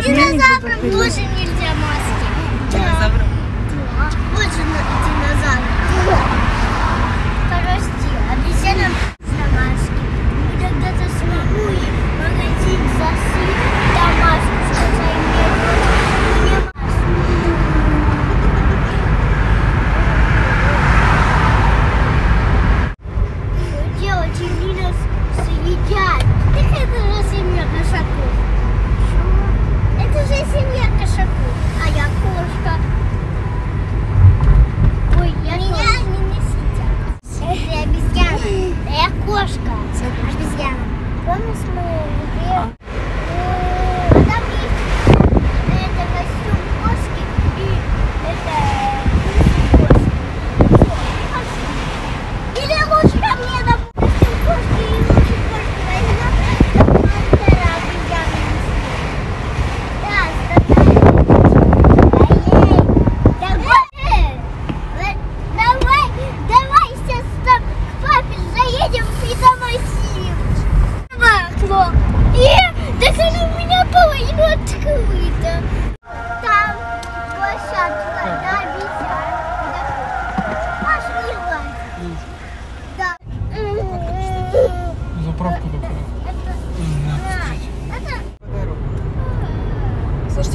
обменник. Динозаврам тоже нельзя маски. Динозаврам? Да. Вот же One is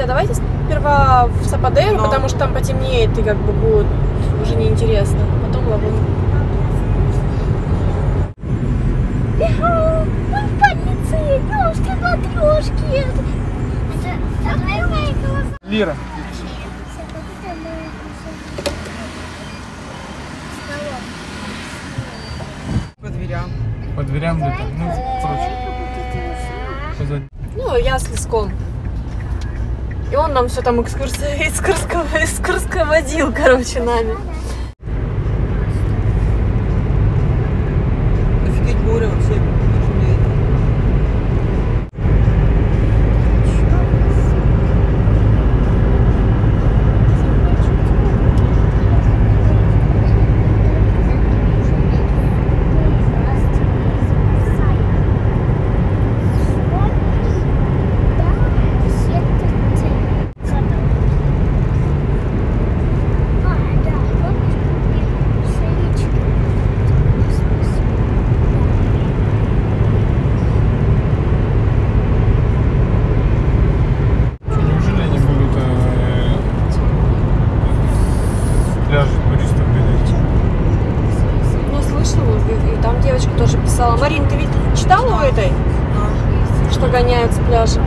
а давайте сперва в Сападеру, Но... потому что там потемнеет и как бы будет уже неинтересно. Потом Лагуна. Мы в больнице, ёшки-матрешки. Лира. По дверям. По дверям где-то. Ну, короче. Ну, я с леском. И он нам все там экскурс... водил, короче, нами. сказала. Марин, ты ведь читала у этой, что гоняют с пляжа?